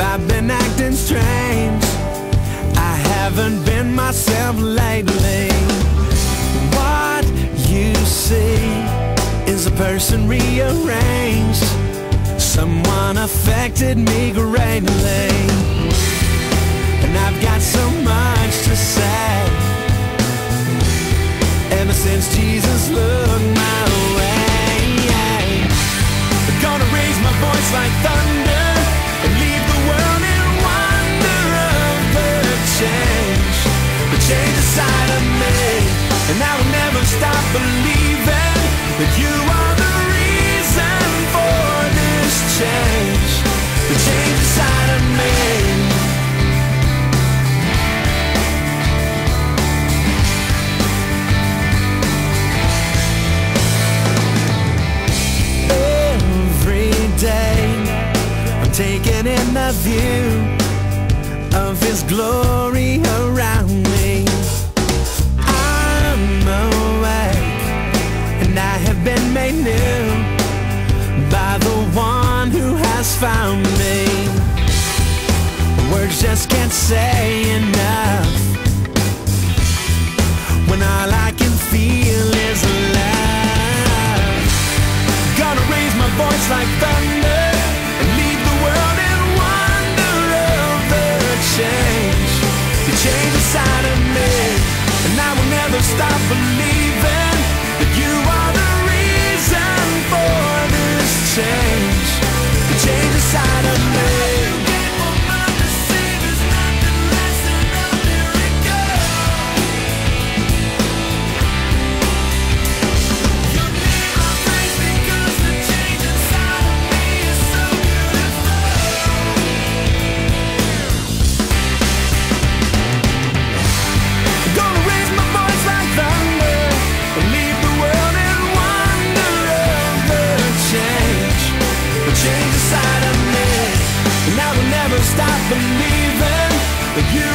I've been acting strange. I haven't been myself lately. What you see Is a person rearranged. Someone affected me greatly. And I've got some. You are the reason for this change, the change inside of me. Every day, I'm taking in the view of His glory around me. can't say enough. believing that you